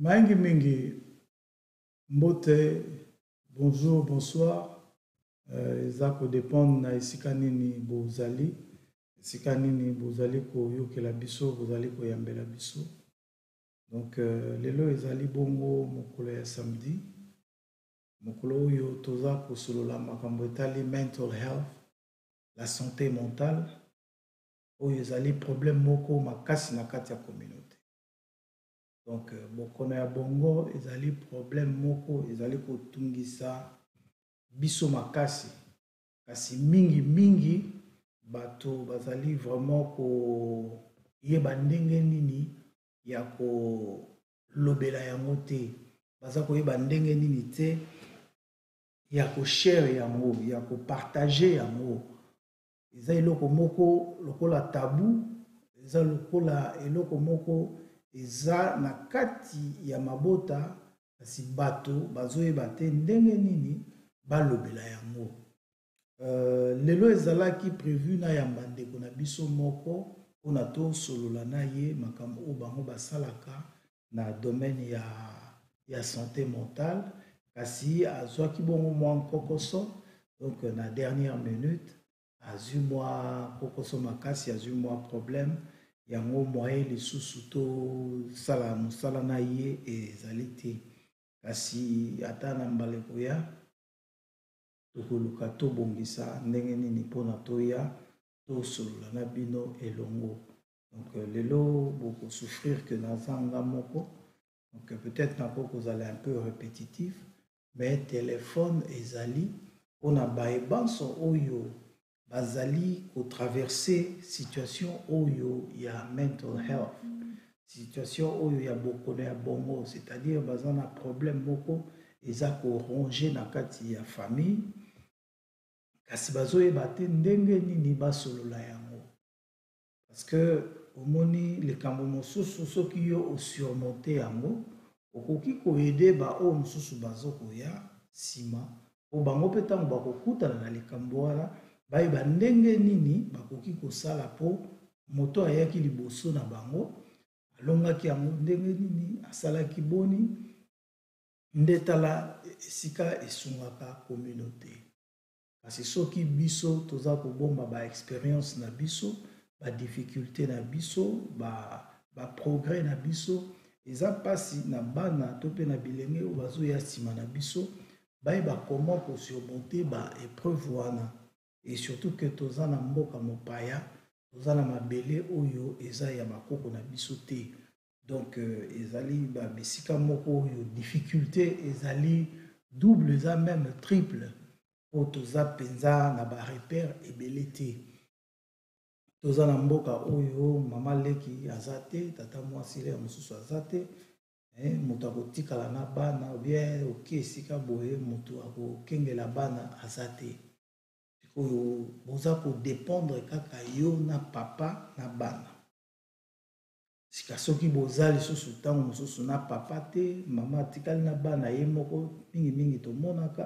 Maingi mingi, mbote, bonjour, bonsoir, euh, eza ko dépendre na esika nini bozali, esika nini bozali koyokela biso, bozali koyambela biso. donc euh, lelo ezali bongo mokolo ya samedi mokolo oyo toza kosolola makambo etali mental health la santé mentale oyo ezali problème moko makasi na kati ya communauté donc euh, bokono ya bongo ezali problème moko ezali kotungisa biso makasi kasi mingi mingi bato bazali vraiment koyeba ndenge nini ya kolobela yango te baza koyeba ndenge nini te ya koshare yango ya kopartage yango eza eloko moko lokola tabu eza lokola eloko moko eza na kati ya mabota kasi bato bazoyeba te ndenge nini balobela yango uh, lelo ezalaki prevu nayamba ndeko na biso moko mpona tosolola na ye makambo oyo bango basalaka na domaine ya, ya santé mentale kasi azwaki bongo mwa nkokoso donc na dernière minute azwi mwa kokoso makasi azwi mwa problème yango moyen lisusu tosala mosala na ye ezali te kasi ata na mbala ekoya tokoluka tobongisa ndenge nini mpona toya tosolola na bino elongo donc euh, lelo bokosouffrir ke naza nga moko donc euh, peut-être nakoki kozala un peu répétitif mais telephone ezali pona baye banso oyo bazali ko traverser situation oyo ya mental health situation oyo ya bokono ya bongo c'est à dire baza na problème moko eza ko ronger na kati ya famille kasi bazoyeba te ndenge nini basolola yango parce que omoni likambo mosusu soki yo osurmonte yango okoki koyede baoyo mosusu bazokoya nsima po bango mpe ntango bakokutana na likambo wana bayeba ndenge nini bakoki kosala mpo moto ayaki liboso na bango alongaki yango ndenge nini asalaki boni nde tala esika esungaka communaute kasi soki biso toza kobomba ba experience na biso ba difficulté na biso ba, ba progrès na biso eza mpasi na bana to mpe na bilenge oyo bazoya nsima na biso bayeba comment kosurmonte ba épreuve wana et surtout que toza na mboka mopaya toza na mabele oyo eza ya bakoko na biso te donc euh, ezali ba bisika moko oyo difficulté ezali double eza même triple oyo toza mpenza na ba repère ebele te toza na mboka oyo mama leki aza te tata mwasi leki mosusu aza te eh, moto akotikala na bana obie oke esika boye moto akokengela bana aza te sikoyo boza kodependre kaka yo na papa na bana sika soki boza lisusu ntango mosusu na papa te mama atikali na bana ye moko mingimingi tomonaka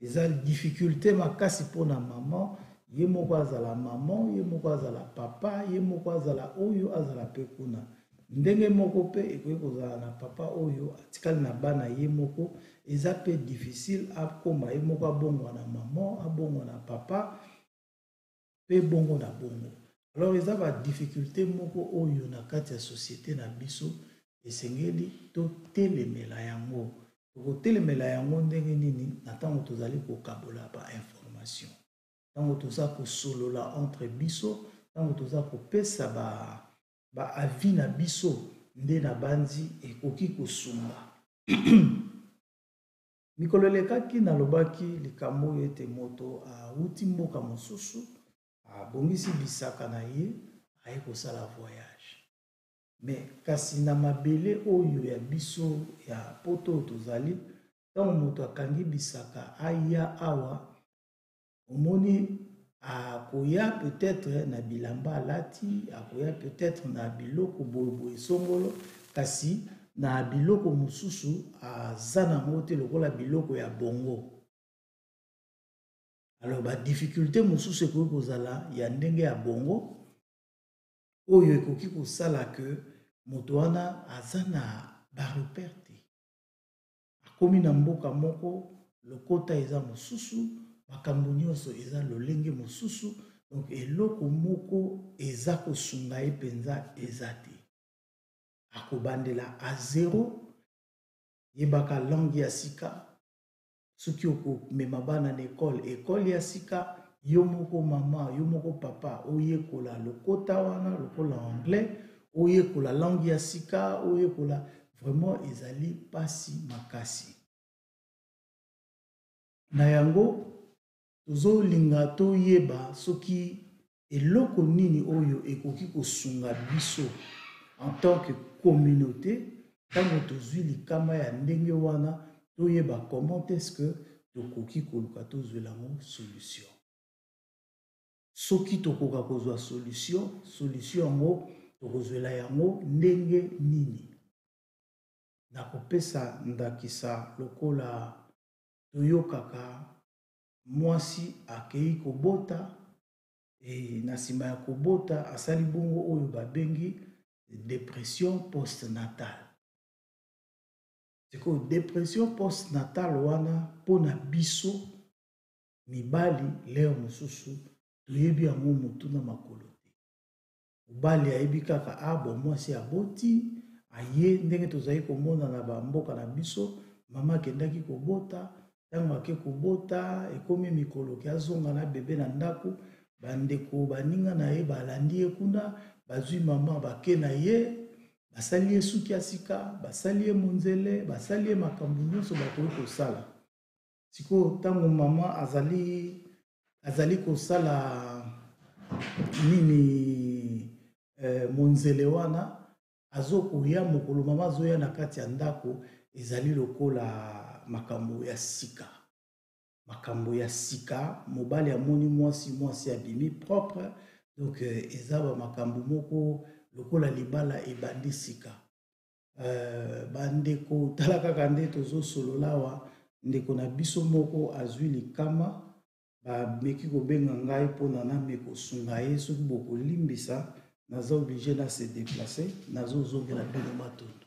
eza difficulté makasi mpo na mama ye moko azala mama ye moko azala papa ye moko azala oyo azala mpe kuna ndenge moko mpe ekoki kozala na papa oyo atikali na bana ye moko eza mpe difficile akoma ye moko abongwa na mama abongwa na papa pe bongo na bongo. Alors eza ba difficultes moko oyo na kati ya societe na biso esengeli totelemela yango. Tokotelemela yango ndenge nini? Na tango tozali kokabola ba information, tango toza kosolola entre biso, tango toza kopesa ba ba avis na biso nde nabanzi ekoki kosunga. Mikolo elekaki, nalobaki likambo oyo ete moto auti mboka mosusu, abongisi bisaka na ye, aye kosala voyage. Me kasi na mabele oyo ya biso ya poto oyo tozali, ntango moto akangi bisaka aya awa, omoni akoya peut-être na bilamba alati akoya peut-être na biloko boyeboye songolo kasi na biloko mosusu aza na yango te lokola biloko ya bongo alors badifficulte mosusu ekoki kozala ya ndenge ya bongo oyo ekoki kosala ke moto wana aza na barepere akomi na mboka moko lokota eza mosusu makambo nyonso eza lolenge mosusu donc eloko moko eza kosunga ye mpenza eza te akobandela a zero yebaka langue ya sika soki okomema bana na ekole ekole ya sika yo moko mama yo moko papa oyekola lokota wana lokola anglais oyekola langue ya sika oyekola vraiment ezali mpasi makasi na yango tozolinga toyeba soki eloko nini oyo ekoki kosunga biso en tant que communauté ntango tozwi likama ya ndenge wana toyeba comment est ce que tokoki koluka tozwela yango solution soki tokoka kozwa solution solution yango tokozwela yango ndenge nini nakopesa ndakisa lokola toyokaka mwasi akei kobota e, na nsima ya kobota asali bongo oyo babengi depression postnatale sikoyo depression postnatale wana mpo na biso mibali lere mosusu toyebi yango motu na makolo te mobali ayebi kaka a ah, bomwasi aboti aye ndenge tozali komona na bamboka na biso mama akendaki kobota ntango ake kobota ekomi mikolo ke azonga na bebe na ndako bandeko baninga na ye balandi ye kuna bazwi mama bake na ye basali ye suki ya sika basali ye monzele basali ye makambo nyonso bakoki kosala sikoyo ntango mama azali azali kosala nini eh, monzele wana azokoya mokolo mama azoya na kati ya ndako ezali lokola makambo ya sika makambo ya sika mobali amoni mwasi mwasi abimi propre donc eh, eza bamakambo moko lokola libala ebandi sika euh, bandeko tala kaka nde tozosolola awa ndeko na biso moko azwi likama bameki kobenga ngai mpona name kosunga ye soki bokolimbisa naza oblige na se deplace nazozongela bino matondo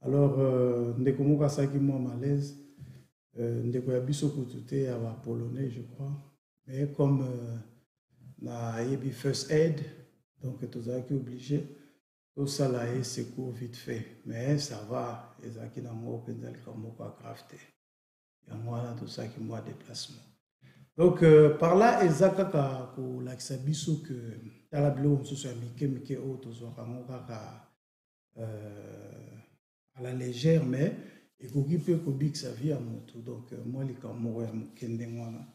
alors euh, ndeko moko asalaki mwa malaise euh, ndeko ya biso kutu te ya bapolonais je crois mais comme euh, nayebi first aid donc tozalaki oblige tosala ye secours vite fait mais ça va ezalaki na moko mpenza likambo moko ya grave te yango wana tosalaki mwa déplacement donc euh, par là eza kaka kolakisa biso ke tala biloko mosusu ya mike mike oyo tozwaka yango kaka euh, à la légère mais ekoki mpe kobikisa vie ya motu donc euh, mwa likambo moko ya moke ndenge wana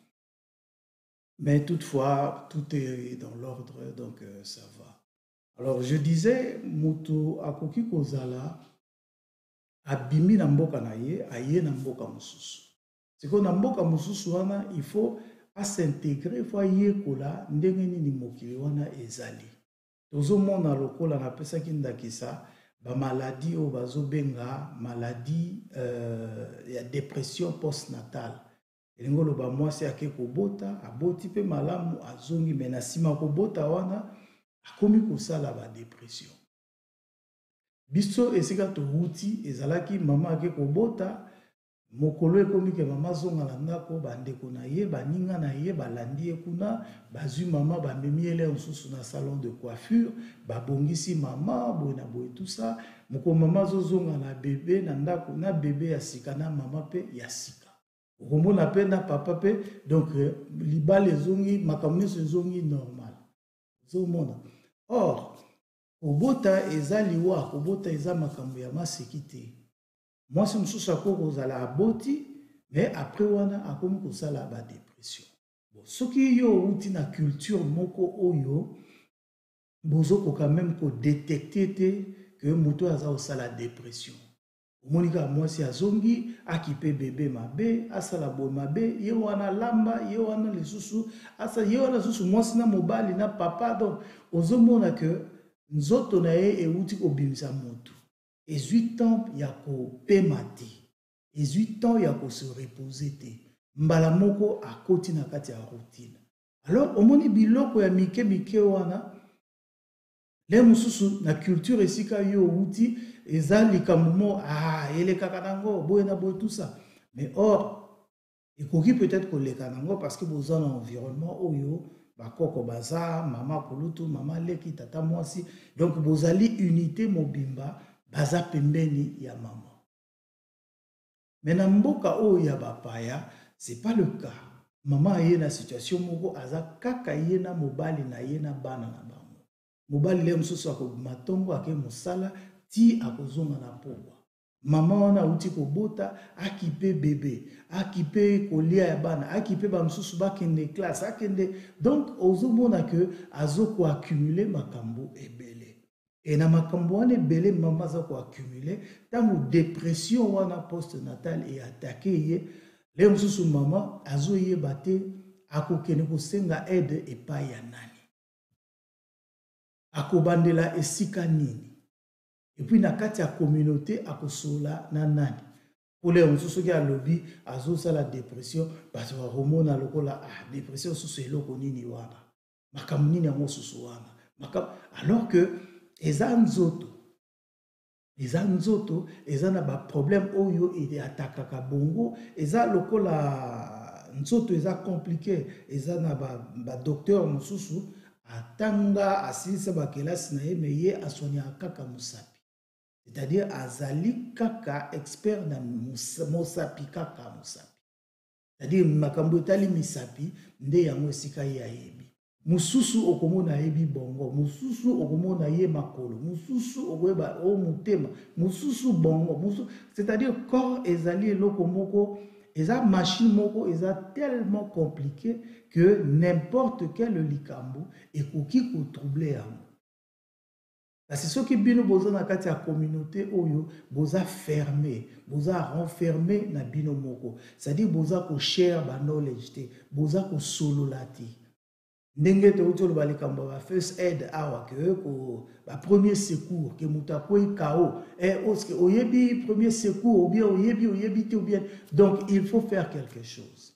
mais toutefois tout est dans l'ordre donc euh, ça va alors je disais motu akoki kozala abimi na mboka na ye aye na mboka mosusu sikoyo na mboka mosusu wana il faut asintegre fo ayekola ndenge nini mokili wana ezali tozomona lokola napesaki ndakisa bamaladi oyo bazobenga maladi euh, ya depression postnatale elingi oloba mwasi ake kobota aboti mpe malamu azongi me na nsima kobota wana akomi kosala badepression biso esika towuti ezalaki mama ake kobota Mokolo ekomi ke mama azonga na ndako, bandeko na ye, baninga na ye balandi ye kuna, bazwi mama bamemi ye lere mosusu na salon de coiffure, babongisi mama boye na boye tout ça. Mokolo mama azozonga na bebe na ndako, na bebe ya sika na mama pe ya sika. Okomona pe na papa pe donc libala ezongi makambo nionso ezongi normal. Ozomona? Or kobota eza liwa, kobota eza makambo ya maseki te. mwasi mosusu akoki kozala aboti mais après wana akomi kosala ba dépression bon soki yo outi na culture moko oyo bozokoka meme kodetecte te ke moto oyo aza kosala dépression omoni kaka mwasi azongi akipe bebe mabe asala boye mabe ye wana alamba ye wana lisusu asa ye wana lisusu mwasi na mobali na papa donc ozomona ke nzoto na ye euti kobimisa motu ezwi temps ya kopema te ezwi temps ya ko se reposer te mbala moko akoti na kati ya routine alors omoni biloko ya mike mike wana le mosusu na culture esika yo owuti eza likambo mo ah, elekaka nango boye na boye tusa mais or ekoki peut-être koleka nango parce que boza na environnement oyo bakoko baza mama kulutu mama leki tata mwasi donc bozali unité mobimba baza pembeni ya mama me na mboka oyo ya bapaya c'est pas le cas mama aye na situation moko aza kaka ye na mobali na ye na bana na bango mobali le mosusu akobima ntongo ake mosala ti akozonga na pokwa Maman wana awuti kobota, akipe bebe, akipe kolia ya bana, akipe ba mosusu bakende classe, akende donc ozomona que azo ko accumuler makambo ebele et na makambo wana ebele mama aza ko accumuler ntango depression wana poste natal e attaque ye leo mosusu mama azoyeba te akokende kosenga aide epai ya nani akobandela esika nini epuis na kati ya communauté akosolola na nani mpona ya mosusu soki alobi azosala depression bato bakomona lokola ah depression susu eloko nini wana makambo nini yango susu wana makambo alors que eza nzoto eza nzoto eza na baproblème oyo eatakaka bongo eza lokola nzoto eza komplike eza na badocteur ba mosusu atanga asilisa bakelasi na ye me ye aswaniaka kaka mosapi c'est-à-dire azali kaka expert na mosapi kaka mosapi c'est-à-dire makambo etali misapi nde yango esika ye ayebi mosusu okomona ayebi bongo mosusu okomona ye makolo mosusu okoyeba o oh, motema mosusu bongo mosusu c'est-à-dire corps ezali eloko moko eza machine moko eza tellement compliqué que n'importe quel likambo ekoki ko troubler yango kasi soki bino boza na kati ya communauté oyo boza ferme boza renferme na bino moko c'est-à-dire boza koshare ba knowledge te boza kosolola te ndenge touti oloba likambo ya bafirst aid awa ke bapremier secours ke moto akwei kao e eh, oske oyebi premier secours obien oyebi oyebi te obien donc il faut faire quelque chose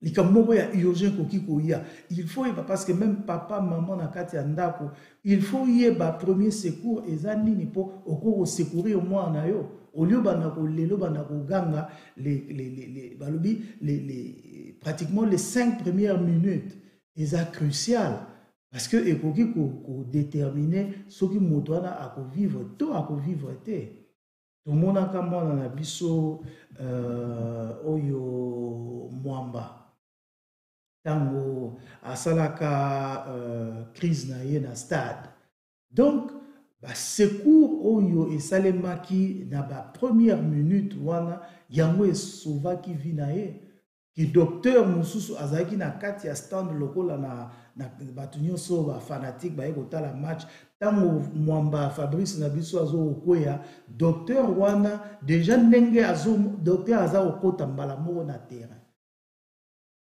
likambo moko ya urgent ekoki koya il faut yeba parce que même papa maman na kati ya ndako il faut yeba premier secours eza nini mpo okoki kosecourir mwana na yo olio banda kolela obanda koganga balobi pratiquement les cinq premières minutes eza crucial parce que ekoki kodétermine soki moto wana akovivre to akovivre te tomonaka mwana na biso uh, oyo mwamba ntango asalaka uh, crise na ye na stade donc basecour oyo esalemaki na bapremière minute wana yango esauvaki vi na ye ki docteur mosusu azalaki na kati ya stand lokola na, na bato nyonso bafanatique baye kotala match ntango mwamba fabrice na biso azokweya docteur wana deja ndenge docteur aza kokota mbala moko na terrain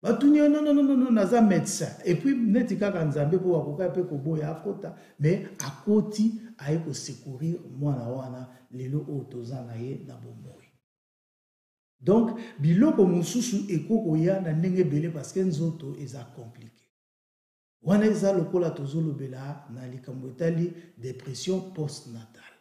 batuni yo nononono naza médecin epuis neti kaka nzambe mpo bakokai mpe koboya akota me akoti aye kosecourir mwana wana lelo oyo toza na ye na bomoi donc biloko mosusu ekoki koya na ndenge ebele parce que nzoto eza compliqué wana eza lokola tozolobela na likambo etali depression postnatale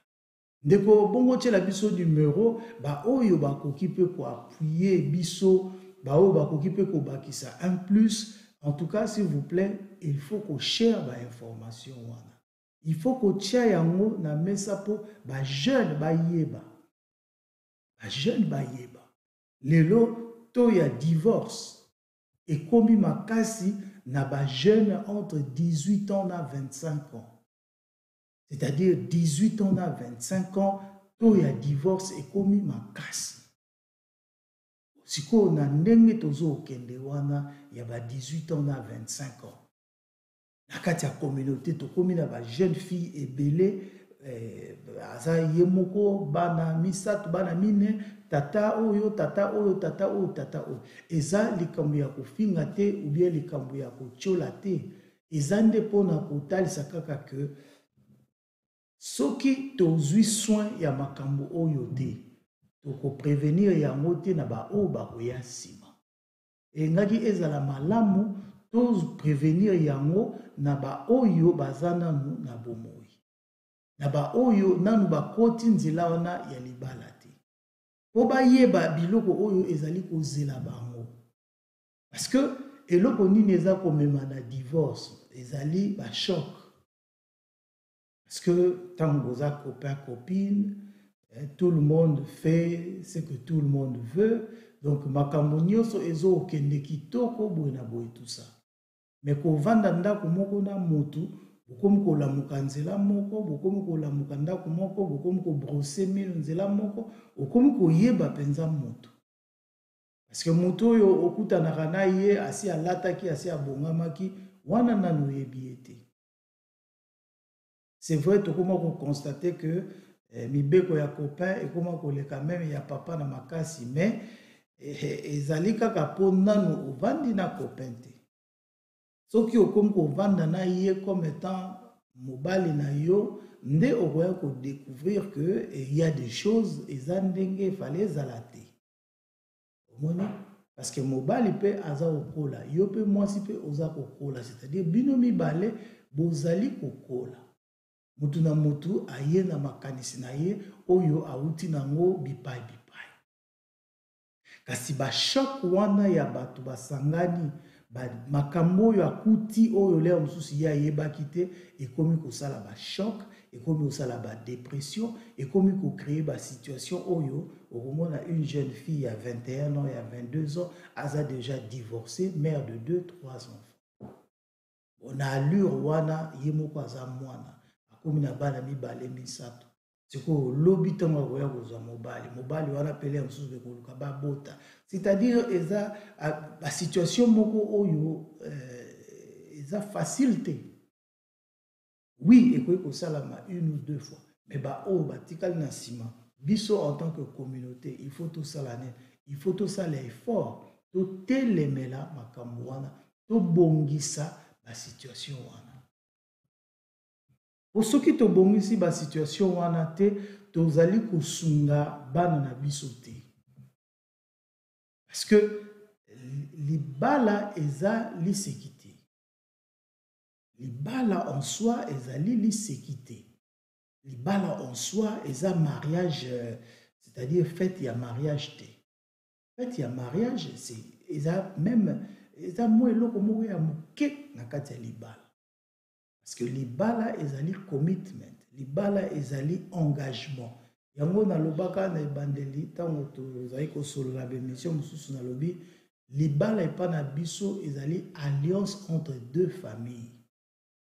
ndeko bongo otyela biso numero baoyo bakoki mpe koapuye biso baoyo bakoki mpe kobakisa un plus en tout cas s'il vous plaît il faut koshare bainformation wana il faut kotya yango na mesa mpo bajeune bayeba ba jeune bayeba lelo taux ya divorce ekomi makasi na ba jeune entre 18 ans na 25 ans c'est-à-dire 18 ans na 25 ans taux ya divorce ekomi makasi sikoyo na ndenge tozokende wana ya ba 18 ans na 25 ans na kati ya communauté tokomi na ba jeune fille ebele eh, aza ye moko bana misato bana mine tata oyo tata oyo tata oyo tata oyo eza likambo ya kofinga te oubien likambo ya kotyola te eza nde mpo na kotalisa kaka ke soki tozwi soin ya makambo oyo te tokoprevenir yango te na baoyo bakoya nsima Elingaki ezala malamu to prevenir yango na ba oyo baza nanu na bomoyi. Na ba oyo nanu ba koti nzela wana ya libala te. Po ba yeba biloko oyo ezali ko zela bango. Parce que eloko nini eza ko mema na divorce? Ezali ba choc. Parce que tant que boza copain copine, eh, tout le monde fait ce que tout le monde veut. Donc makambo nyonso ezo okende kitoko boye na boye tout ça. Mais kovanda ndako moko na motu bokomi kolamuka nzela moko bokomi kolamuka ndako moko bokomi kobrose mino nzela moko okomi koyeba mpenza motu parceke motu oyo okutanaka na ye asi alataki asi abongamaki wana nanu oyebi ye te c'est vrai tokoma ko constater que eh, mibeko ya copain ekoma koleka meme ya papa na makasi mais eh, eh, ezali kaka mpo nanu ovandi na copain te soki okomi kovanda na ye comme étant mobali na yo nde okoya kodécouvrir que eh, il y a des choses eza ndenge efale ezala te omoni parce que mobali mpe aza kokola yo mpe mwasi mpe oza kokola c'est-à-dire bino mibale bozali kokola motu na motu aye na makanisi na ye oyo awuti nango bipai bipai kasi bashoke wana ya bato basangani makambo oyo akuti oyo leo mosusu ye ayebaki te ekomi kosala bachoc ekomi kosala badepression ekomi kocreye basituation oyo okomona une jeune fille ya 21 ans ya 22 ans aza déjà divorcé mare de 2 3 enfants na allure wana ye moko aza mwana akomi na bana mibale misato sikoyo lobi ntango akoya kozwa mobali mobali wana mpele ya mosusu bekoluka babota c'est-à-dire eza basituation moko oyo euh, eza facile te oui ekoki kosalama une ou deux fois mais baoyo batikali na nsima biso en tant que communauté il faut tosala nini il faut tosala effort totelemela makambo wana tobongisa basituation wana Po soki tobongisi ba situation wana te tozali kosunga bana na biso te. Parce que libala eza liseki te. Libala en soi ezali liseki te. Libala en soi eza mariage euh, c'est-à-dire fête ya mariage te. Fête ya mariage c'est eza même eza mwa eloko moko ya moke na kati ya libala parce que libala ezali commitment libala ezali engagement yango nalobaka na ebandeli ntango tozali kosolola bemission mosusu nalobi libala epa na biso ezali alliance entre deux familles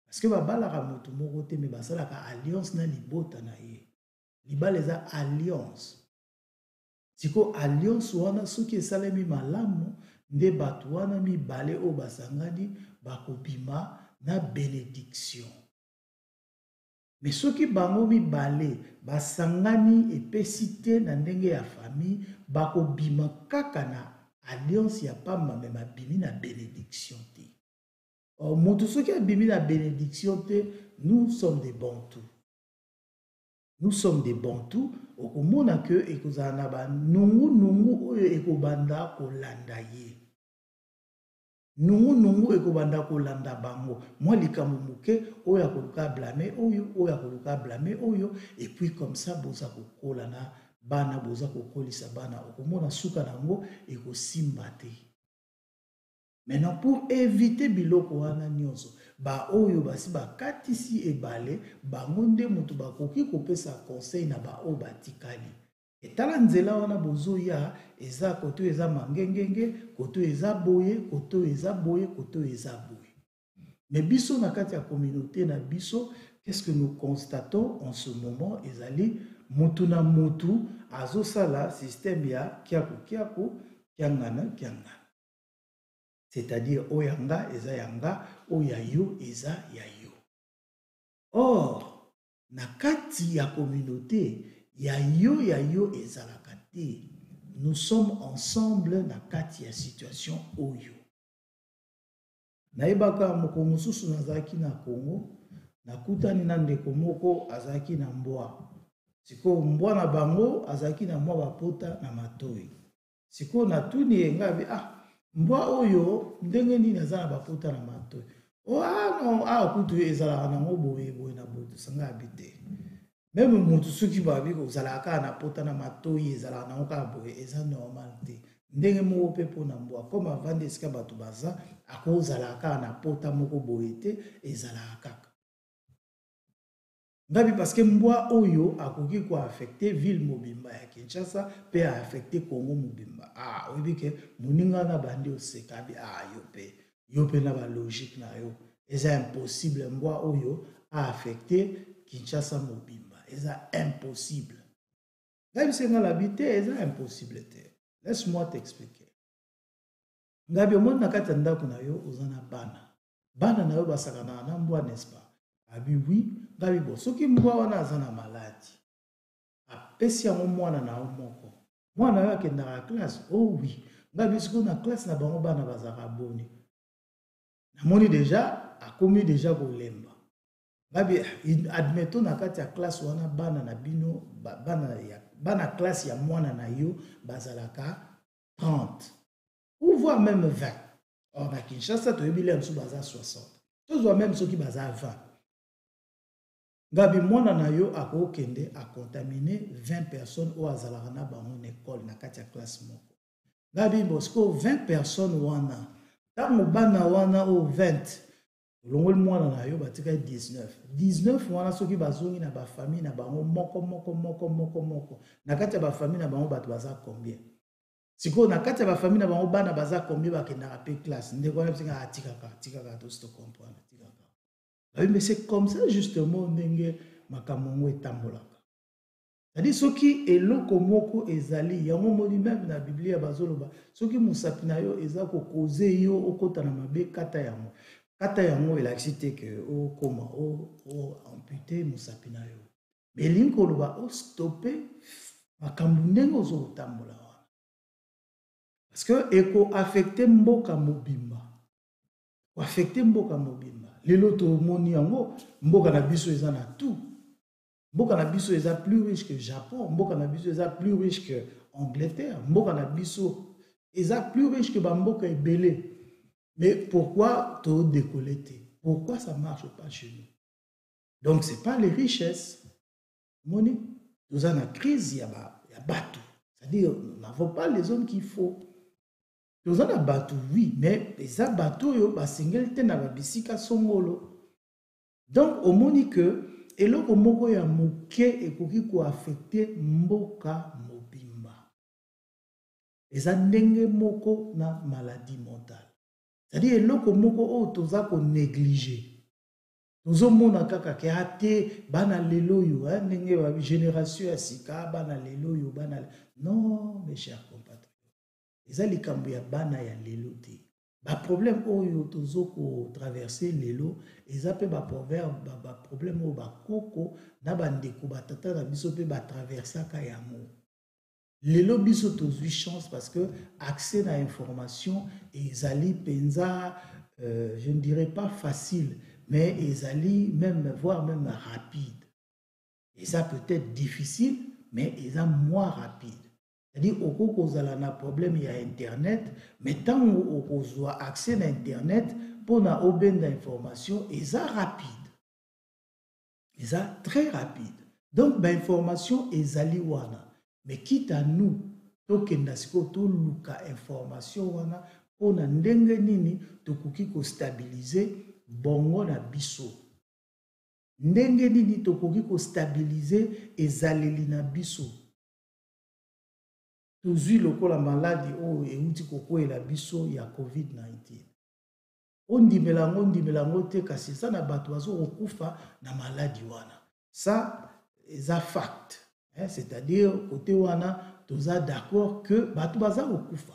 parce que babalaka moto moko te me basalaka alliance na libota na ye libala eza alliance sikoyo alliance wana soki esalemi malamu nde bato wana mibale oyo basangani bakobima na benediction me soki bango mibale basangani epesi te na ndenge ya famille bakobima kaka na alliance ya pamba me babimi na benediction te or moto soki abimi na benediction te nous sommes des bons tout nous sommes des bantous okomona ke ekozala na banungunungu oyo ekobanda kolanda ye nungunungu ekobanda kolanda bango mwa likambo moke oyo akoluka blame oyo oyo akoluka blame oyo epuis comme ça boza kokola na bana boza kokolisa bana okomona suka na yango ekosimba te Maintenant, pour eviter biloko wana nionso, ba oyo basi bakatisi ebale, bango nde mutu bakoki kopesa conseil na ba oyo batikali. Et tala nzela wana bozoya, eza kote oyo eza mangengenge, kote oyo eza boye, kote oyo eza boye, kote oyo eza boye. Mais biso na kati ya communaute na biso, qu'est-ce que nous constatons en ce moment? Ezali mutu na mutu azosala système ya kiaku kiaku, kiangana kiangana. c'est-à-dire oyo ya nga eza ya nga oyo ya yo eza ya yo or na kati ya communauté ya yo ya yo ezalaka te nous sommes ensemble na kati ya situation oyo nayebaka mokolo mosusu nazalaki na congo nakutani na ndeko moko azalaki na mbwa sikoyo mbwa na bango azalaki na mwa bapota na matoi sikoyo natuni ye ngai abi ah mbwa oyo ndenge nini aza na bapota na matoi oh, ah, no awa ah, kutu ezalaka nango boye boye na boye tosanga abi te meme motu soki babi kozalaka kaka na pota na matoi ezalaka nango kaka boye eza normal te ndenge moko mpe mpo na mbwa koma avandi esika bato baza akozalaka kaka na pota moko boye te ezalaka kaka Ngabi parce que mbwa oyo akoki ko affecter ville mobimba ya Kinshasa pe a affecter Congo mobimba. Ah, oyebi ke moninga na bandi osekabi ah yo pe. Yo pe na ba logique na yo. Eza impossible mbwa oyo a affecter Kinshasa mobimba. Eza impossible. Ngabi se nga labi te, eza impossible te. Laisse-moi t'expliquer. Ngabi omoni na kati ya ndako na yo oza na bana. bana na yo basakanaka na mbwa n'est-ce pas abi wi ngabi bo soki mbwa wana aza na maladi apesi yango mwana na yo moko mwana yo akendaka classe o oh, wi ngabi sikoyo na classe na bango bana bazalaka boni namoni deja akomi deja kolemba ngabi admettons na kati ya classe wana bana na bino bana ya bana classe ya mwana na yo bazalaka 30 ou voir même 20 or na kinshasa toyebi lea mosusu baza 60 tozwa meme soki baza 20 ngabi mwana na yo akokende akontamine 20 personnes oyo azalaka na bango na ekole na kati ya classe moko ngabi bosiko 20 personnes wana ntango bana wana oyo 20 olongoli mwana na yo batikali 19 19 wana soki bazongi na bafamille na bango moko moko moko moko moko na kati ya bafamille na bango bato baza combien sikoyo na kati ya bafamille na bango bana baza combien bakendaka mpe classe ndeko wana bisinga atikaka ah, tikaka tosi tocomprendre tikaka babi mais c'est comme ça justement ndenge makambo yango etambolaka cetadi soki eloko moko ezali yango moni meme na biblia bazoloba soki mosapi na yo eza kokoze yo okota na mabe kata yango kata yango elakisi te ke okoma o ampute mosapi na yo elingi koloba ostope makambo ndenge ozo kotambola wana parce que eko affecte mboka mobimba koaffecte mboka mobimba lelo tomoni yango mboka na biso eza na tout mboka na biso eza plus riche que japon mboka na biso eza plus riche que angleterre mboka na biso eza plus riche que bamboka ebele mais pourquoi todekole te pourquoi ça marche pas chez nous donc c'est pas les richesses moni toza na crise ya, ba, ya bato c'est-à-dire nous n'avons pas les hommes qu'il faut toza na bato oui mais eza bato oyo basengeli te na babisika songolo donc omoni que eloko moko ya moke ekoki koaffecte mboka mobimba eza ndenge moko na maladie mentale c'est-à-dire eloko moko oyo toza konéglige tozomona kaka ke ah, te bana lelo oyo ndenge ba génération ya sika ah, bana lelo oyo bana non mes chers compatriotes eza likambo ya bana ya lelo te baproblème oyo tozo kotraverse lelo eza mpe baproblème oyo bakoko na bandeko batata na biso mpe batraversaka yango lelo biso tozwi chance parce que accès na information ezali mpenza euh, je ne dirais pas facile mais ezali même voire même rapide eza peut-être difficile mais eza moins rapide c'est-à-dire okoki kozala na problème ya internet mais ntango okozwa accès na internet mpo na obenda information eza rapide eza très rapide donc bainformation ezali wana mais quitte à nous tokenda sikoyo toluka information wana mpo na ndenge nini tokoki kostabilize bongo na biso ndenge nini tokoki kostabilize ezaleli na biso tozwi lokola maladi oyo euti kokweyela biso ya covid-19 ondimela yango ondimela yango te kasi eza na bato bazokokufa na maladi wana sa eza fact eh, c'est-à-dire kote wana toza d'accord que bato baza kokufa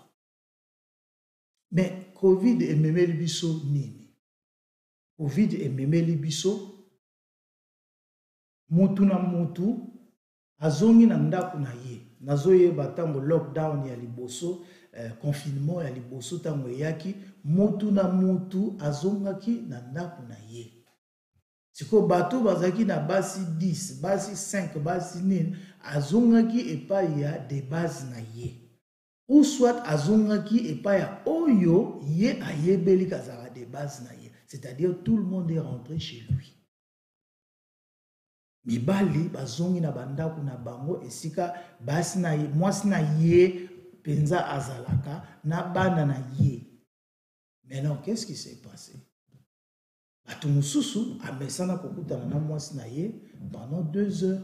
me covid ememeli biso nini covid ememeli biso motu na motu azongi na ndako na ye nazoyeba ntango lockdown ya liboso eh, confinement ya liboso ntango eyaki mutu na mutu azongaki na ndako na ye sikoyo bato bazalaki na basi 10 basi 5 basi nini azongaki epai ya de base na ye ou soit azongaki epai ya oyo ye ayebeli kazalaka de base na ye c'est-à-dire tout le monde est rentré chez lui Mibali bazongi na bandako na bango esika basi na ye, mwasi na ye mpenza azalaka na bana na ye. Maintenant, qu'est-ce qui s'est passé? Bato mosusu amesana kokutana na mwasi na ye pendant deux heures.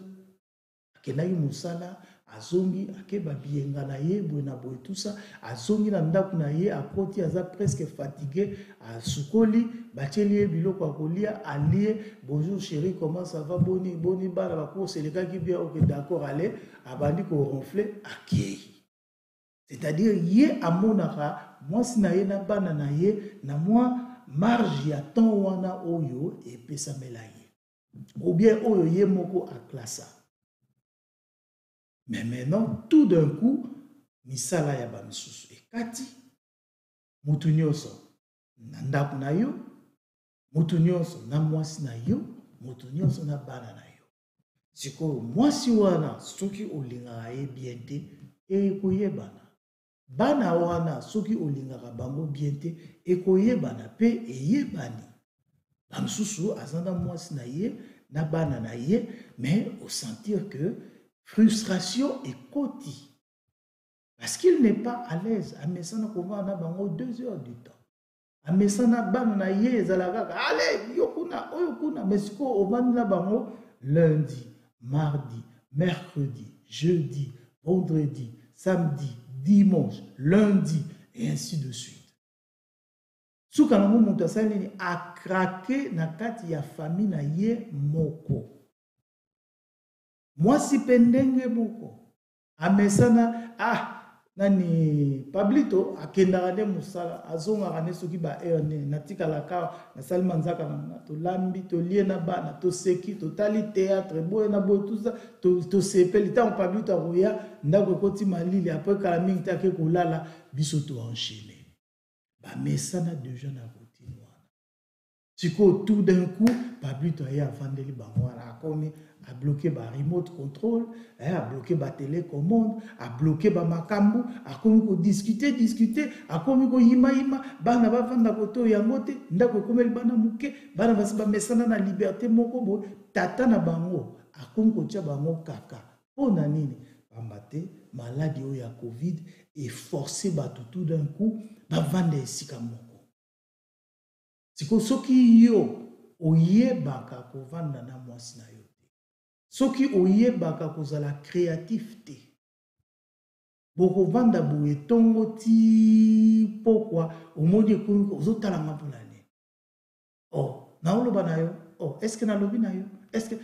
Akendaki mosala, azongi ake ba biyenga na ye boye na boye tout ça azongi na ndako na ye akoti aza presque fatigue asukoli batieli ye biloko ya kolia alie bonjour chérie comment ça va boni boni bana bacourse elekaki bien ok d'accord ale abandi koronfle akei c'est-à-dire ye amonaka mwasi na ye na bana na ye na mwa marge ya temps wana oyo epesamela ye ou bien oyo ye moko aklasa mais maintenant tout d'un coup misala ya ba misusu ekati mutu nyonso na ndako na yo mutu nyonso na mwasi na yo mutu nyonso na bana na yo sikoyo mwasi wana soki olingaka ye bien te ekoyebana Bana wana soki olingaka bango bien te ekoyebana pe eyebani. Ba misusu aza na mwasi na ye na bana na ye mais au sentir que frustration ekoti parce qu'il n'est pas à l'aise amesana kovanda na bango deux heures du temps. amesana bana na ye ezala kaka ale yo kuna oyo kuna me sikoyo ovandi na bango lundi mardi mercredi jeudi vendredi samedi dimanche lundi et ainsi de suite suka nango moto asali nini akrake na kati ya fami na ye moko mwasi mpe ndenge moko amesana ah nani pablito akendaka nde mosala azongaka nde soki baheure nini natikalaka nasali manzaka na nga tolambi tolie na bana toseki totali théâtre boye na boye tusa tosepeli ntango pablito akoya ndako ekoti malili apres kala mingi te ake kolala biso toenchaine bamesana deja na routine wana sikoyo tout d'un coup pablito aye avandeli bango wana akomi abloke ba remote control eh, abloke ba telecommande abloke ba makambo akomi kodiskute diskute akomi koyimayima bana bafanda koto yango te ndako ekomeli bana moke bana basi bamesana na liberte moko boye tata na bango akomi kotya bango kaka mpo na nini pamba te maladi oyo ya covid eforce bato tout d'un coup bavanda esika moko sikoyo soki yo oyebaka kovanda na mwasi na yo te soki oyebaka kozala créatif te bokovanda boye ntongo ti pokwa omoni ekomi ozotalanga mpo na nini o oh, naoloba na yo o oh, estce nalobi na yo estce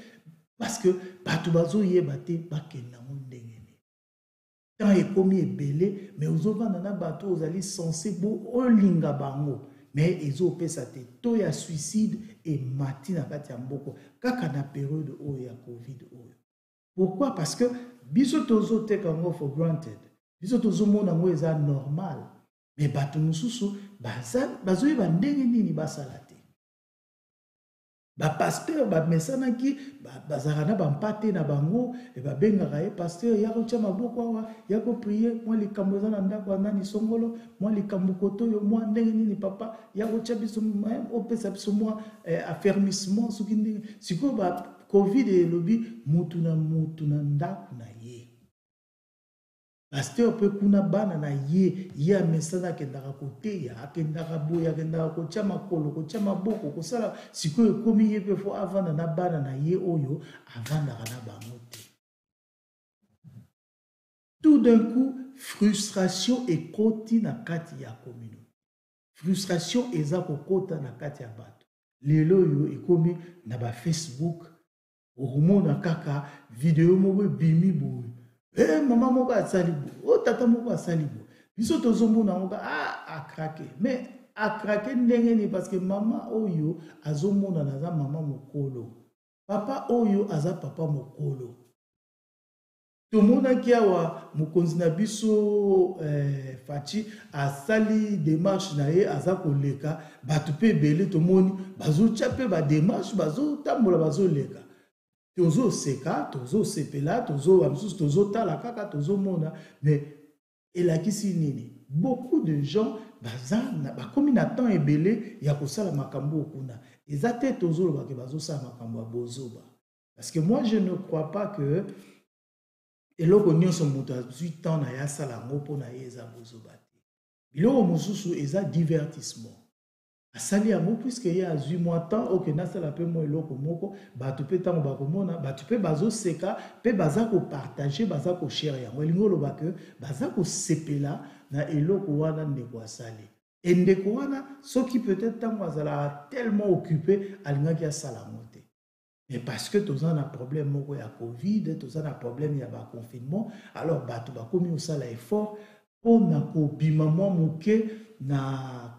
parce que bato bazoyeba te bakende yango ndenge nini temps ekomi ebele mais ozovanda na bato ozali sense bo olinga bango mais ezopesa te to ya suicide emati na kati ya mboka kaka na periode oyo ya covid oyo pourquoi parce que biso tozoteka yango for granted biso tozomona yango eza normal mais bato mosusu bazoyeba ndenge nini basala te Ba pasteur ba mesanaki bazalaka na ba mpate na bango et ba bengaka ye pasteur ya kotia maboko awa ya ko prier mwa likambo eza na ndako ya nani songolo mwa likambo koto yo mwa ndenge nini papa ya kotia biso eh, opesa biso mwa eh, affermissement soki ndenge sikoyo ba covid elobi mutu na mutu na ndako na ye Pasteur pe kuna bana na ye ye amesana akendaka koteya akendaka boye akendaka kotya makolo kotya maboko kosala sikoyo ekomi ye pe fo avanda na bana na ye oyo avandaka na bango te tout d'un coup frustration ekoti na kati ya communauté frustration eza kokota na kati ya bato lelo oyo ekomi na bafacebook okomona kaka video moko ebimi boye e mama moko asali boye o tata moko asali boye biso tozomona yango ka a ah, akrake mais akrake ndenge nini parce que mama oyo azomonana aza mama mokolo papa oyo aza papa mokolo tomonaki awa mokonzi na biso eh, faci asali demarche na ye aza koleka bato mpe ebele tomoni bazotya mpe bademarche bazotambola bazoleka tozoseka tozosepela tozoba mosusu tozotala kaka tozomona me elakisi nini beaucoup de gens baza bakomi na temps ebele ya kosala makambo oyo kuna eza te tozolobake bazosala makambo ya bozoba parce que moi je ne crois pas que eloko nyonso moto azwi temps na ye asala yango mpo na ye eza bozoba te biloko mosusu eza divertissement asali yango puiske ye azwi mwa temps oke nasala mpe mwa eloko moko bato mpe ntango bakomona bato mpe bazoseka mpe baza kopartage baza koshere yango elingi oloba ke baza kosepela na eloko wana ndeko asali endeko wana soki peut-être ntango azalaka tellement occupe alingaki asala yango te mais parce que toza na problème moko ya covid toza na problème ya baconfinement alors bato bakomi kosala effort mpo na kobima mwa moke na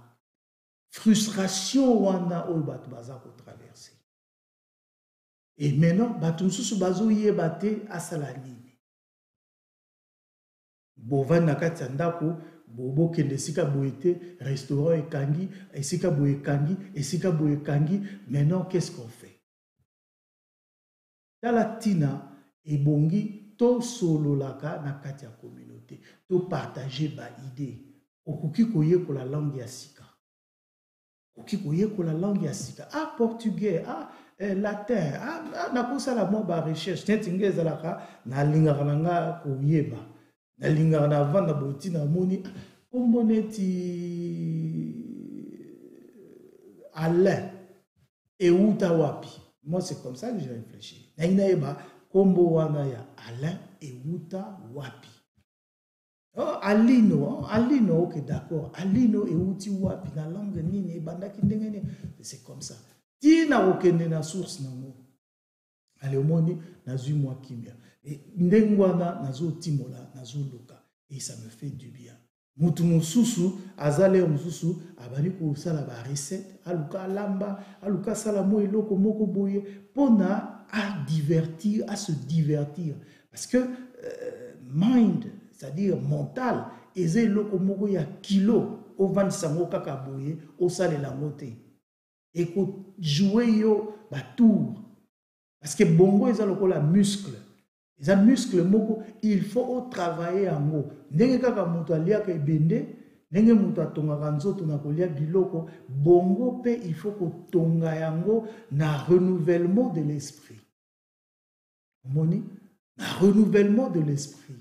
frustration wana oyo bato baza kotraverse e maintenant bato mosusu bazoyeba te asala nini Bovandi na kati ya ndako, bokende esika boye te, restaurant ekangi, esika boye ekangi, esika boye ekangi, maintenant qu'est-ce qu'on fait? Tala ntina ebongi tosololaka na kati ya communauté, to partager ba idee. Okoki koyekola langue ya sika. okoki koyekola langue ya sika a ah, portugais a ah, eh, latin a ah, ah, nakosala mwa barecherche neti ngai ezalaka nalingaka na nga koyeba nalingaka na vanda boti namoni nkombo neti euh, alain euta wapi moi c'est comme ça que j'ai réfléchi nayi nayeba nkombo wana ya alain euta wapi Oh, alino oh, alino ok d'accord alino euti wapi na langue nini ebandaki ndenge nini c'est comme ça ntina kokende na source nango ale omoni nazwi mwa kimia e, ndenge wana nazotimola nazoluka e ça me fait du bien moto mosusu aza lere mosusu abandi kosala barecette aluka alamba aluka asala mwa eloko moko boye mpo na adivertir ase divertir parce que euh, mind c'est-à-dire mental eza eloko moko ya kilo ovandisa yango kaka boye osalela yango te ekojoue yo batour parce que bongo eza lokola muscle eza muscle moko il faut otravaille yango ndenge kaka moto aliaka ebende ndenge moto atongaka nzoto na kolia biloko bongo mpe il faut kotonga yango na renouvellement de l'esprit omoni na renouvellement de l'esprit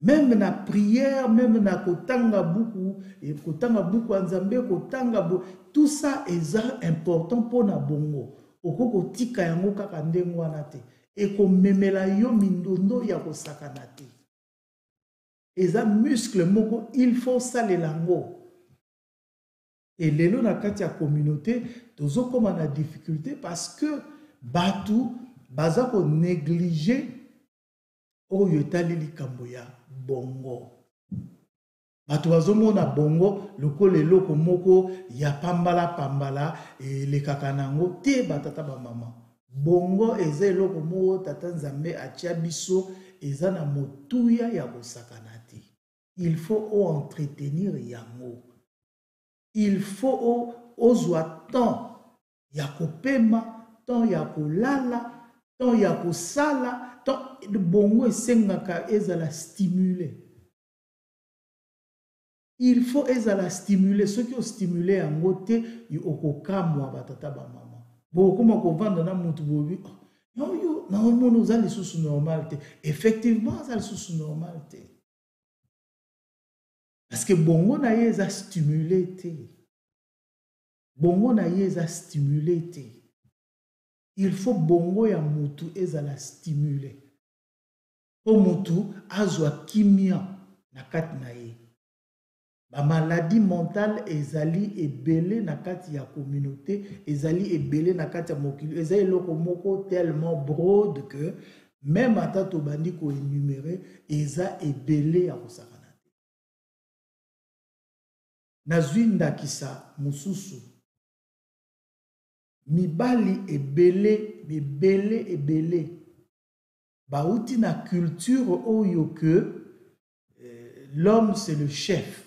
meme na prière meme na kotanga buku eh, kotanga buku ya nzambe kotanga bo... tout ça eza important mpo na bongo okoki kotika yango kaka ndenge wana te ekomemela yo mindondo ya kosakana te eza muscle moko il faut osalela yango et lelo na kati ya communauté tozo koma na difficulté parce que batu baza ko négliger oyo etali likambo ya bongo bato bazomona bongo lokola eloko moko ya pambala pambala elekaka na yango te batata bamama bongo eza eloko moko tata nzambe atya biso eza na motuya ya kosakana te il faut o entretenir yango il faut ozwa temps ya kopema temps ya kolala temps ya kosala bongo esengaka ezala stimule il faut ezala stimule soki ostimule yango te okokamwa batata bamama bokokoma kovanda na motu bobi oh, yoyo naomona oza lisusu normal te effectivement aza lisusu normal te Parce que bongo na ye eza stimule te. Bongo na ye eza stimule te. Il faut bongo ya mutu ezala stimule. Po mutu azwa kimia na kati na ye. Ba maladies mentales ezali ebele na kati ya communaute, ezali ebele na kati ya mokili. Eza eloko moko tellement broad que meme ata tobandi ko enumerer eza ebele ya kosakana te. Nazwi ndakisa mosusu. Mibali ebele, ebele, ebele bauti na culture oyo que euh, l'homme c'est le chef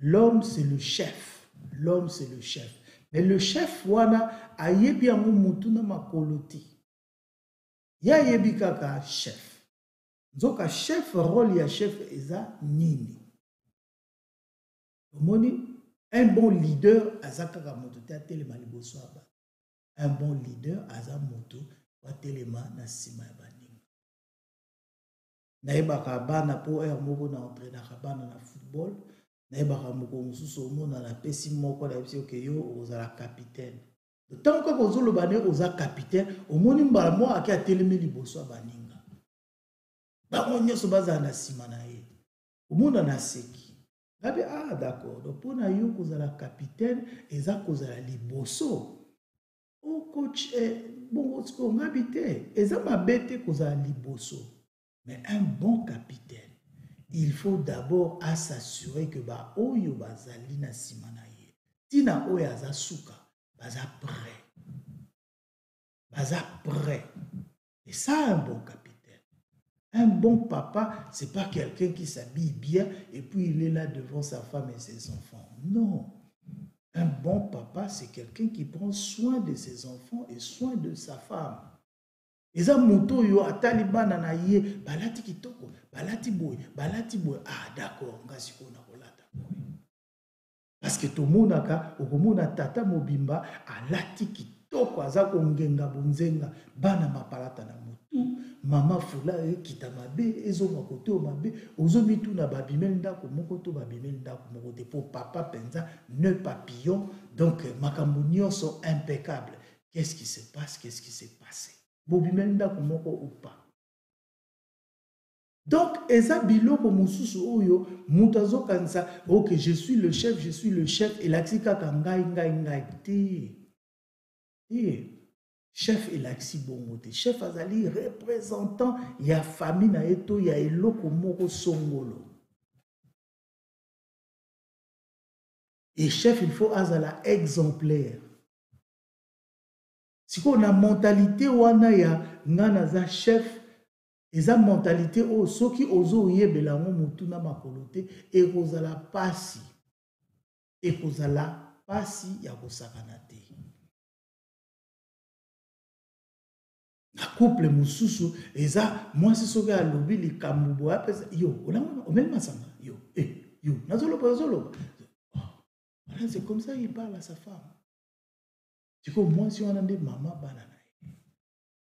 l'homme c'est le chef l'homme c'est le chef mais le chef wana ayebi yango mutu na makolo te ye ayebi kaka chef nzoka chef role ya chef eza nini omoni un bon leader aza kaka moto te atelema liboso ya bato un bon leader aza moto atelema na nsima ya baninga nayebaka bana mpo heure moko na entrainaka bana na football nayebaka mokolo mosusu omona napesi moko nayebisi oke yo okozala capitaine ntango kaka ozoloba ne oza capitaine omoni mbala moko ake atelemi liboso ya baninga bango nyonso bazala na nsima na ye omona na seki ngai mpe ah d'accord donc mpo na yo kozala capitaine eza kozala liboso o oh, coach eh, bongo sikoyo ngabi te eza mabe te kozala liboso mais un bon capitaine il faut d'abord asassurer que baoyo bazali na nsima na ye ntina oyo aza suka baza prêt baza prêt Et ça, un bon capitaine, un bon papa, c'est pas quelqu'un qui s'habille bien et puis il est là devant sa femme et ses enfants. Non. Un bon papa, c'est quelqu'un qui prend soin de ses enfants et soin de sa femme. eza moto oyo atali bana na ye balati kitoko balati boye balati boye ah d'accord nga sikoyo nakolata boye parce que tomonaka okomona tata mobimba alati kitoko aza kongenga bonzenga bana mapalata na motu mama fula ekita mabe ezonga kote oyo mabe ozomituna babimeli ndako moko to babimeli ndako moko te mpo papa mpenza ne papillon donc makambo nyonso impeccable qu'est ce qui se passe qu'est ce qui se passe bobimeli ndako moko ou pas Donc eza biloko mususu oyo mutu azo kanisa ok je suis le chef je suis le chef elakisi kaka ngai ngai ngai te te chef elakisi bongo te chef azali représentant ya famille na ye to ya eloko moko songolo et chef il faut azala exemplaire sikoyo na mentalité wana ya ngai naza chef eza mentalite oyo soki ozoyebela yango motu na makolo te ekozala mpasi ekozala mpasi ya kosakana te na couple mosusu eza mwasi soki alobi likambo boye apesa yo omeli masanga yo eh, yo nazoloba nazoloba oh, voilà c'est comme ça il parle à sa femme sikoyo mwasi wana nde mama bana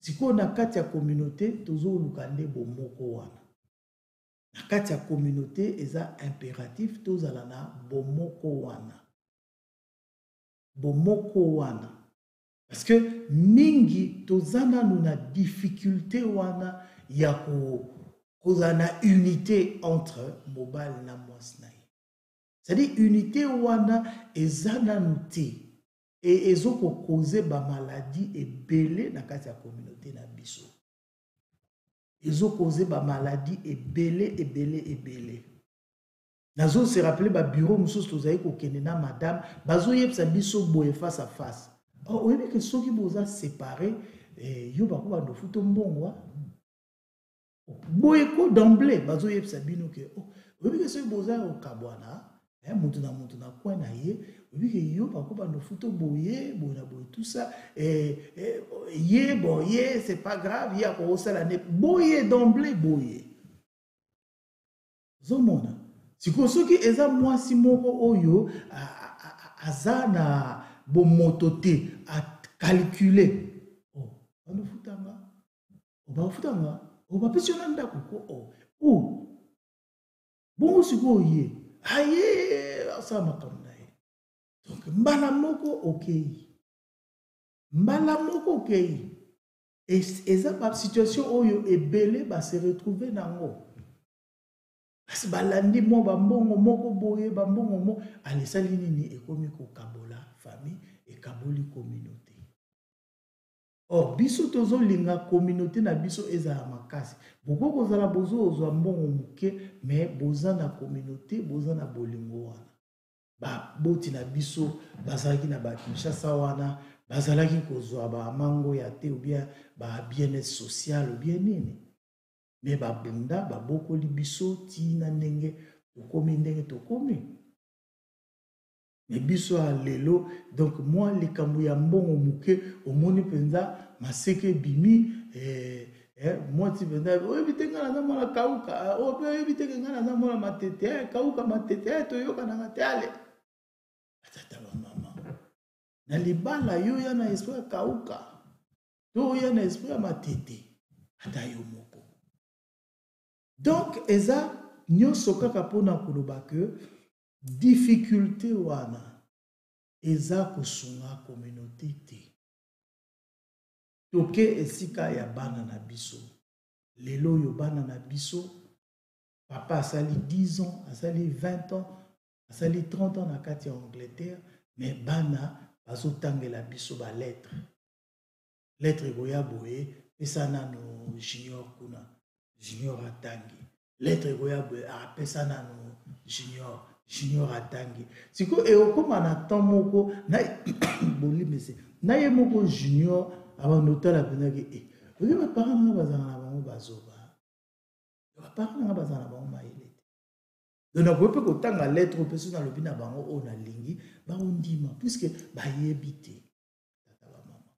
sikoyo na kati ya communauté tozoluka nde bomoko wana na kati ya communauté eza impératif tozala na bomoko wana bomoko wana parce que mingi toza nanu na difficulté wana ya ko kozala na unité entre mobali na mwasi na ye cestadi unité wana eza nanu te et ezo ko causer ba maladies ebele na kati ya communauté na biso ezo causer ba maladies ebele ebele ebele nazo se rappeler ba bureau mosusu tozali kokende na madame bazoyebisa biso boye face à face oh, oyebi ke soki boza séparé eh, yo bakobanda ofuto mbongo boye ko d'emblée bazoyebisa bino ke oh, oyebi ke soki boza kokabwana eh, moto na moto na coin na ye oyebi ke yo bakobanda ofuto boye boye na boye tout ça eh, eh, ye bon ye c'est pas grave ye akokosala nde boye d'emblée boye ozomona sikoyo soki eza mwasi moko oyo aza na bomoto te acalcule oh, bandofutanga obafuta nga obapesi yo na ndako ko o o bongo sikoyo ye aye asala makambo na ye donc mbala moko okei mbala moko okei eza basituation oyo ebele base retrouve na yango kasi balandi mwa bambongo moko boye bambongo mo alesali nini ekomi kokabola famille ekaboli communauté or biso tozolinga communauté na biso ezala makasi bokoki kozala bozozwa mbongo moke me boza na communauté boza na bolingo wana baboti na biso bazalaki na bakinshasa wana bazalaki kozwa bamango ya te obien babienet social obien nini me babunda babokoli biso ntina ndenge tokomi ndenge tokomi Mais biso ya lelo donc moi likambo ya mbongo muke omoni penza maseke bimi eh, eh, mwasi penza oyebi te ngai naza mwana kauka eh, oyo mpe oyebi te ke ngai naza mwana matete eh, kauka matete eh, toyokanaka te ale atata bamama na libala yo ya na esprit ya kauka to oya na esprit ya matete ata yo moko donc eza nyonso kaka mpona koloba ke Difficulte wana eza kosunga communaute te. Toke esika ya bana na biso. Lelo oyo bana na biso papa asali 10 ans, asali 20 ans, asali 30 ans na kati ya Angleterre, mais bana bazotangela biso ba lettres. lettre ekoya boye pesa nano junior kuna junior atangi lettre ekoya boye apesa ah, nano junior junior atangi sikoyo ekokoma na temps moko na bolimese na ye moko junior abanda otala mpenaki e eh, oye bapara nanga bazala na bango bazoba bapara nanga bazala na bango mayele te don nakoki mpe kotanga lettre oyo mpe so nalobi na bango oyo nalingi baondima puiske bayebi te tata ba mama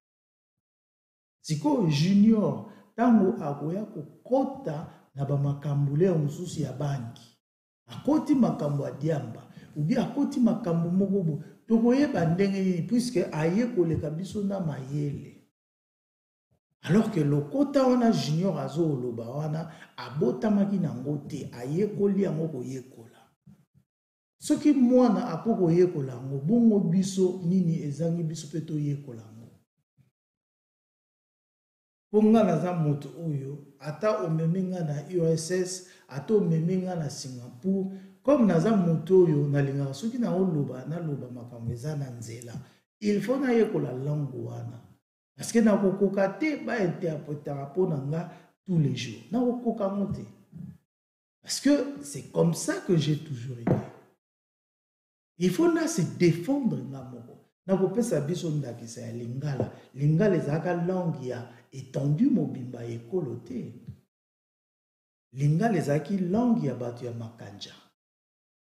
sikoyo junior ntango akoya kokota na bamakambo lere mosusu ya banki akoti makambo ya diamba obi akoti makambo moko bo tokoyeba ndenge nini puiske aye koleka biso na mayele alors ke lokota wana junior azoloba wana abotamaki na yango te ayekoli yango koyekola Soki mwana akoki koyekola yango, bongo biso nini ezangi biso mpe toyekola yango? Mpo ngai naza moto oyo, ata omemi ngai na URSS, ata omemi ngai na Singapour, comme naza moto oyo nalingaka soki naoloba, naloba makambo eza na nzela. Il faut nayekola langue wana. Parce que nakokoka te ba interpretaka mpo na ngai tous les jours. Nakokoka yango te. Parce que c'est comme ça que j'ai toujours été. Il faut na se défendre nga moko. nakopesa biso ndakisa ya lingala lingala ezalaka langue ya étendue mobimba ya ekolo te lingala ezalaki langue ya bato ya makanja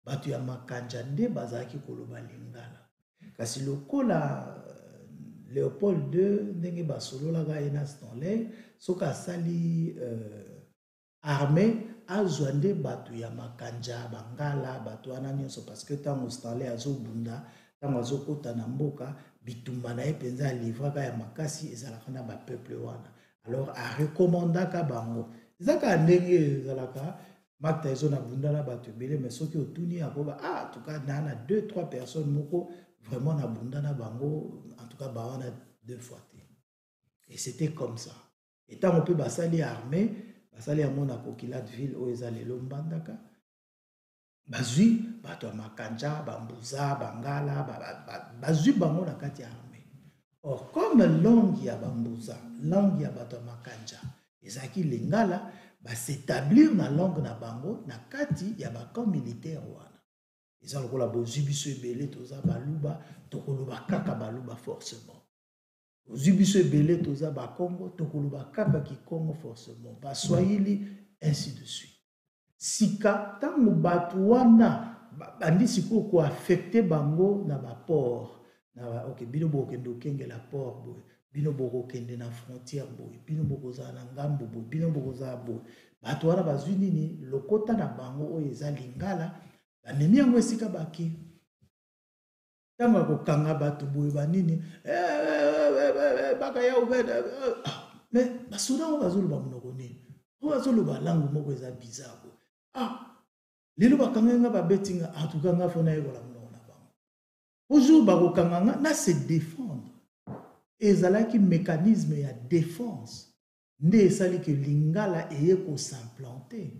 bato ya makanja nde bazalaki koloba lingala kasi lokola euh, léopold ii ndenge basololaka ye na stanley soki asali euh, Arme azwa nde batu ya makanja bangala batu wana nionso parce que tango Stanley azo bunda tango azo kota na mboka bitumba na ye penza a livraka ya makasi ezalaka na ba peuple wana alors a recommandaka bango eza kaka ndenge ezalaka makta ezo na bunda na bato ebele mais soki otuni akoba ah tout cas na na deux trois personnes moko vraiment na bunda na bango en tout cas ba wana deux fois te et c'était comme ça etango mpe basali ya armee basali yango na kokilate ville oyo eza lelo mbandaka bazwi bato ya makanja bambuza bangala bazwi bango na kati ya armee or comme langue ya bambuza langue ya bato ya makanja ezalaki lingala basetablir na langue na bango na kati ya bacamp militaire wana eza lokola bozwi biso ebele toza baluba tokoloba kaka baluba forcement ozwi biso ebele toza bakongo tokoloba kaka kikongo forcement baswahili ainsi de suite sika ntango bato wana babandi sikoyo koaffecte bango na baport na oke bino bokokende okengela port boye bino bokokende na frontière boye bino bokozala na ngambo boye bino bokozala boye bato wana bazwi nini lokota na bango oyo eza lingala bamemi yango esika bake tango ya kokanga bato boye banini baka ya obeda me basoda yango bazoloba monoko nini po bazoloba langu moko eza bizar boye ah lelo bakangai nga babeti nga antuka nga fo nayekola monoko na bango po jour bakokanga nga na se défendre ezalaki mécanisme ya défense nde esali ke lingala eye kosimplanter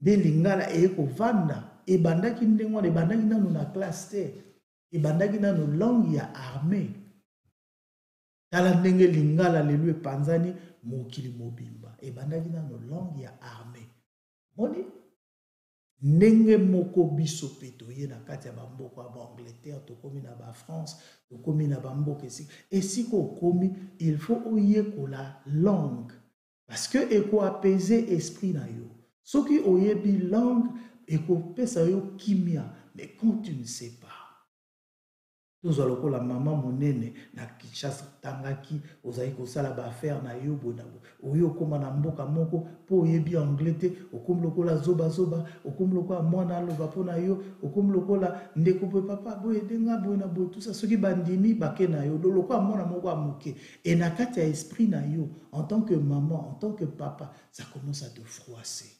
nde lingala eye kovanda ebandaki ndenge wana ebandaki nano na classe te ebandaki nano langue ya armée tala ndenge lingala lelo epanzani mokili mobimba ebandaki nano langue ya armée moni ndenge moko biso mpe toye na kati ya bamboka ya baangleterre tokómi na bafrance tokómi na bamboka esika esika okómi il faut oyekola langue parce que eko apaiser esprit na yo soki oyebi langue ekopesa yo kimia mais quand tu ne sais pas tozwa lokola mama monene na kinshasa otangaki ozali kosala baaffaire na yo boye na boye oyo okóma na mboka moko mpo oyebi anglais te okómi lokola zobazoba okómi lokola mwana aloba mpo na yo okómi lokola ndeko boye papa boye edenga boye na boye tusa soki bandimi bake na yo lokola mwana moko ya moke et na kati ya esprit na yo en tant que maman en tant que papa ça commence à te froisser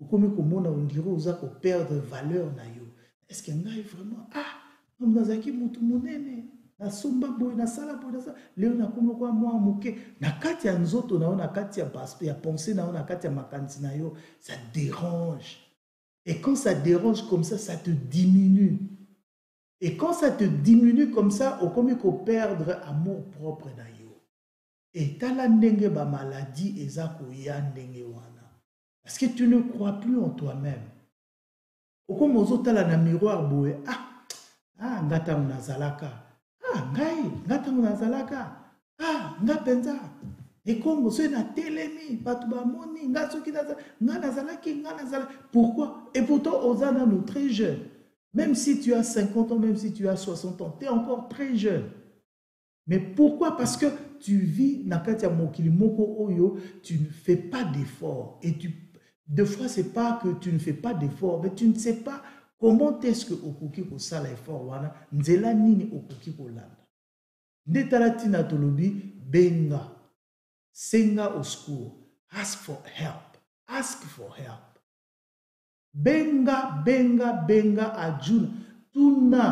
okomi komona on dirait oza ko perdre valeur na yo est-ce que ngai vraiment ah comme nazalaki mutu monene nasomba boye nasala boye nasala lelo nakomi lokola mwa moke na kati ya nzoto na yo na kati ya ya pensée na yo na kati ya makanisi na yo ça dérange et quand ça dérange comme ça ça te diminue Et quand ça te diminue comme ça, okomi ko perdre amour propre na yo. Et tala ndenge ba maladie eza koya ndenge wana. Parce que tu ne crois plus en toi-même. Okomi ozo tala na miroir boye, ah, ah, nga tango nazalaka. Ah, ngai, nga tango nazalaka. Ah, nga penza. ekongo soki natelemi bato bamoni nga soki nga nazalaki nga nazala pourquoi et pourtant oza nano très jeune Même si tu as 50 ans, même si tu as 60 ans, tu es encore très jeune. Mais pourquoi Parce que tu vis na katia mokili moko oyo, tu ne fais pas d'efforts. Et tu, de fois, c'est pas que tu ne fais pas d'efforts, mais tu ne sais pas comment est-ce que okoki kosala effort wana, nzela nini okoki kolanda. Nde tala tina tolobi benga, senga au secours, ask for help, ask for help. benga benga benga ajuna tuna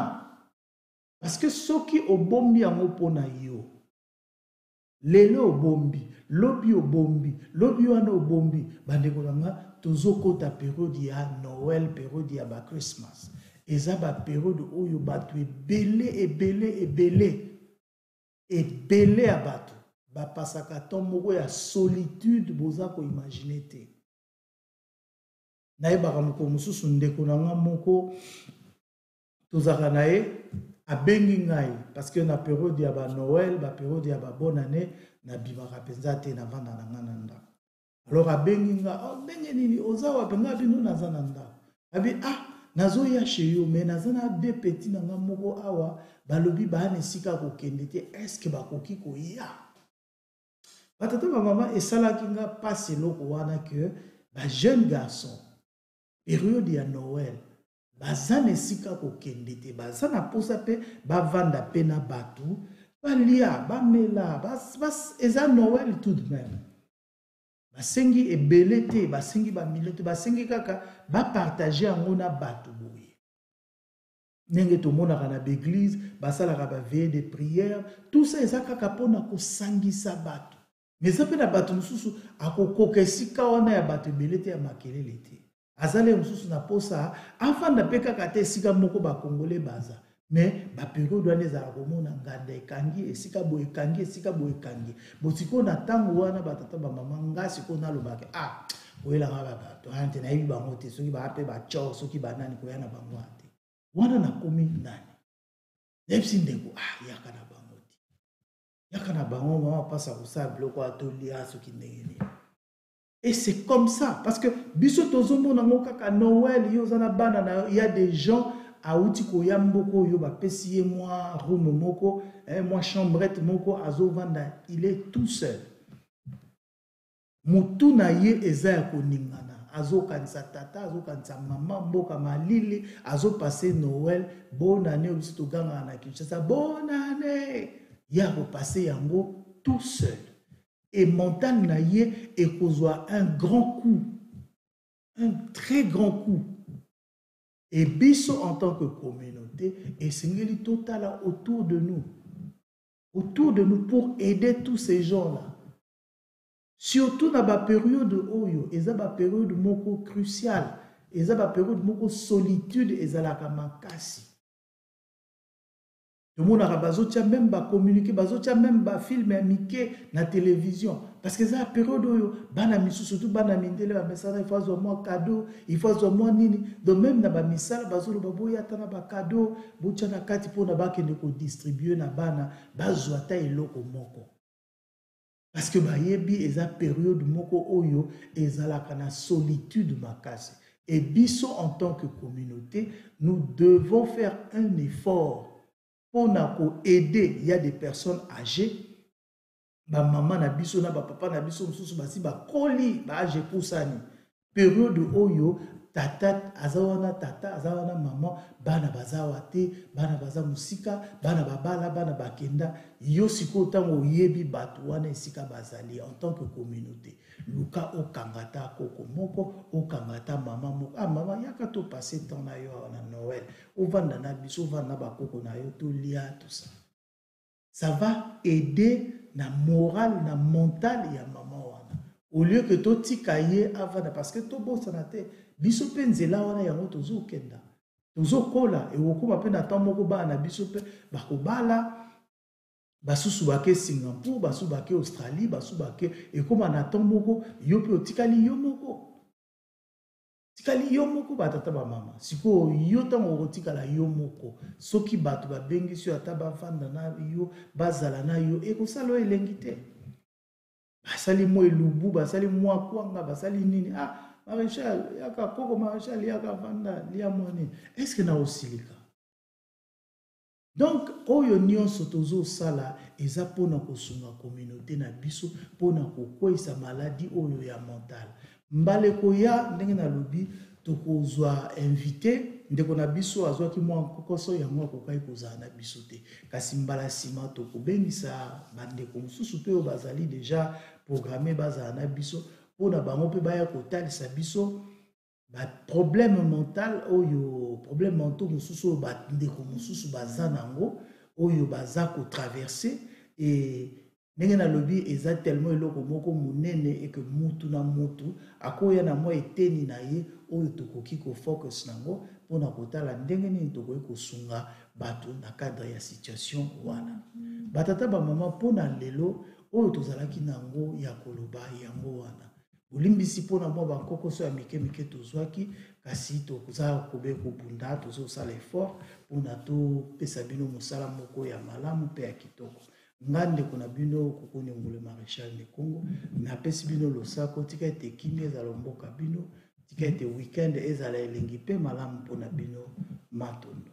parce que soki obombi yango mpo na yo lelo obombi lobi obombi lobi wana obombi bandeko na nga tozokota periode ya noel periode ya bachristmas eza baperiode oyo bato ebele ebele ebele ebele ya bato bapasaka temps moko ya solitude boza koimagine te nayebaka mokolo mosusu ndeko na nga moko tozalaka na ye abengi ngai parce que na periode ya banoel baperiode ya babone année nabimaka mpenza te navanda na ngai na ndako alors abengi nga oh, ndenge nini oza wapi ngai bino naza na ndako abi ah nazoya chez yo mais naza na de petit na ngai moko awa balobi baana esika kokende te estce bakoki koya ba tata ba mama esalaki nga pasi eloko wana que ba jeune garçon periode ya noel baza na esika kokende te baza na mposa mpe bavanda mpe na bato balia bamela eza noel tout de même basengi ebele te basengi bamilio te basengi kaka bapartage yango na bato boye ndenge tomonaka na baeglize basalaka baveye de prière tout ça eza kaka mpo na kosangisa bato me eza mpe na bato mosusu akokoka esika wana ya bato ebele te ya makelele te azali ye mosusu na mposa afanda mpe kaka te esika moko bakongole baza me baperiode wana ezalaka komona nganda ekangi esika boye ekangi esika boye ekangi bosikoyo na ntango wana batata bamama nga sikoyo nalobaka ah koyelanga babato ante nayebi bango te soki baa mpe bacor soki banani koya na bango ante wana nakomi nani nayebisi ndeko ah yaka na bango te yaka na bango mama mpasa kosala biloko ya tolia soki ndenge nini et c'est comme ça parce que biso tozomona yango kaka noel yo oza na bana na yo ya des gens awuti koya mboko oyo bapesi ye mwa rume moko eh, mwa chambrette moko azovanda il est tout seul Mutu na ye eza ya koningana azo kanisa tata azo kanisa maman mboka malili azo passe Noël bonne annee biso togangaka na Kinshasa bonne annee ye ako passe yango tout seul et mental na ye ekozwa un grand coup un très grand coup et biso en tant que communauté esengeli totala autour de nous autour de nous pour aider tous ces gens là Surtout na ba periode oyo eza ba periode moko crucial eza ba periode moko solitude ezalaka makasi tomonaka bazotia meme bacommunike bazotia meme bafilme ya mike na televizio parce que eza ya periode oyo bana misusu surtout bana mindele bamesana ifo azwa mwa kado ifo azwa mwa nini donc meme na bamisala bazoloba boya ata na bakado botya na kati mpona bakende kodistribue na bana bazwa ata eloko moko parce que bayebi eza periode moko oyo ezalaka na solitude makasi et biso en tant que communauté nous devons faire un effort mpo na koaider ya des personnes âgées bamama na biso na bapapa na biso mosusu basi bakoli baage ekusani periode oyo tata aza wana tata aza wana mama bana baza awa te bana baza mosika bana babala bana bakenda yo sikoyo ntango oyebi bato wana esika bazali en tant que communauté luka okanga ata koko moko okanga ata mama moko ah mama yaka to passe temps na yo awa na noel ovanda na biso ovanda na bakoko na yo tolia tosa ça va aider na moral na mental ya maman wana au lieu que totika ye avanda parce que tobosana te biso mpe nzela wana yango tozokenda tozokola ekokoma mpe na temps moko bana na biso mpe bakobala basusu bake singapour basusu bake australie basusu bake ekoma na temps moko yo mpe otikali yo moko tikali yo moko batata bamama sikoyo yo ntango okotikala yo moko soki bato babengisi yo ata bavanda na yo bazala na yo ekosala oyo elengi te basali mwa elubu basali mwa kwanga basali nini ah maréchal yaka koko maréchal yaka vanda lia mwa nini estce na osilika Donc oyo nionso tozo sala eza pona ko sunga communaute na biso pona ko kweyisa maladie oyo ya mental. Mbala ekoya ndenge na lobi toko zwa invite ndeko na biso azwaki mwa nkokoso yango akokaki kozala na biso te kasi mbala nsima tokobengisa bandeko mosusu mpe oyo bazali deja programe bazala na biso mpo na bango mpe baya kotalisa biso ba problème mental oyo problème mentaux mosusu oyo bandeko mosusu baza nango oyo baza kotraverse e ndenge nalobi eza tellement eloko moko monene eke mutu na mutu akoya na mwa eteni na ye oyo tokoki kofocus nango mpo na kotala ndenge nini tokoki kosunga bato na cadre ya situation wana batata bamama mpo na lelo oyo tozalaki nango ya koloba yango wana bolimbisi mpo na mwa bankokoso ya mike mike tozwaki kasi toza kobe kobunda tozosala effort mpona topesa bino mosala moko ya malamu mpe ya kitoko nga ndeko na bino kokoni ongole maréchal de congo napesi bino losako tika ete kimia ezala omboka bino tika ete weekend ezala elengi mpe malamu mpona bino matondo